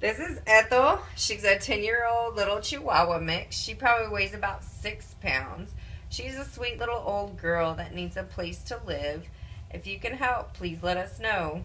This is Ethyl. She's a 10 year old little Chihuahua mix. She probably weighs about six pounds. She's a sweet little old girl that needs a place to live. If you can help, please let us know.